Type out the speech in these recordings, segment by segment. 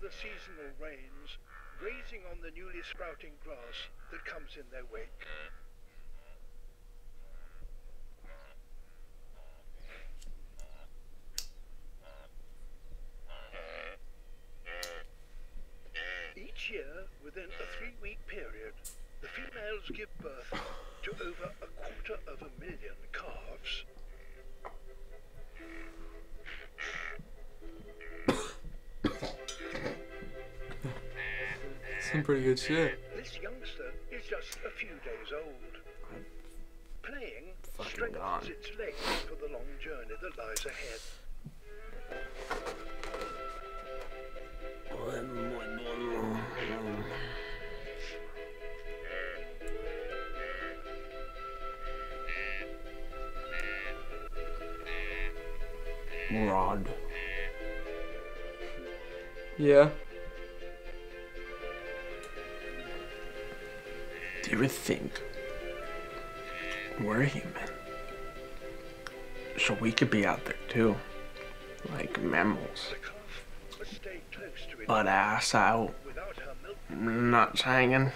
the seasonal rains, grazing on the newly sprouting grass that comes in their wake. Each year, within a three-week period, the females give birth to over a quarter of a million Some pretty good shit. This youngster is just a few days old. Playing strengthens its legs for the long journey that lies ahead. Rod. Yeah. Do you think we're human? So we could be out there too. Like mammals. The calf must stay close to its Butt ass out, without nuts hanging.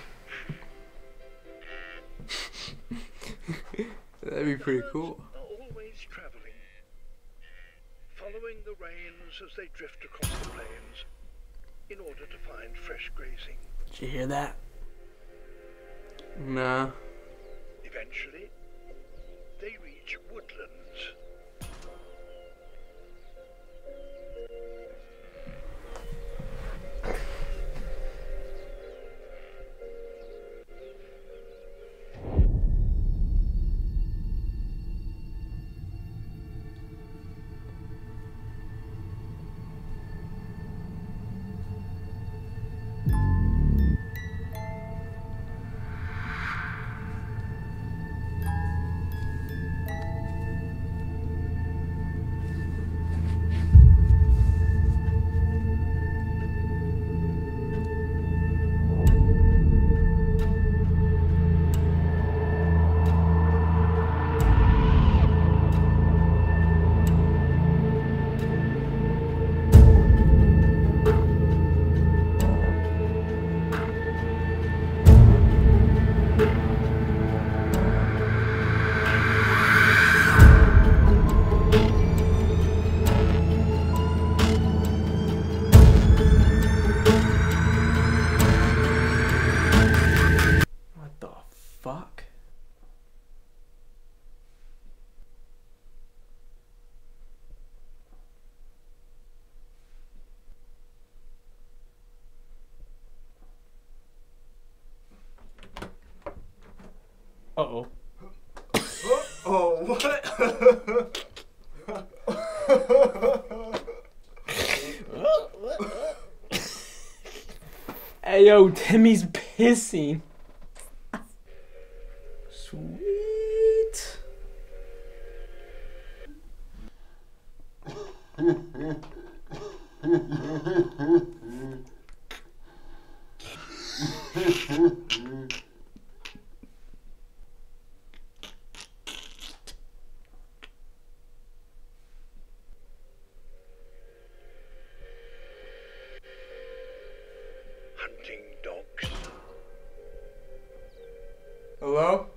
That'd be pretty cool. are always traveling, following the rains as they drift across the plains in order to find fresh grazing. Did you hear that? Nah. Uh oh. oh, what? hey, yo, Timmy's pissing. Sweet. Hello?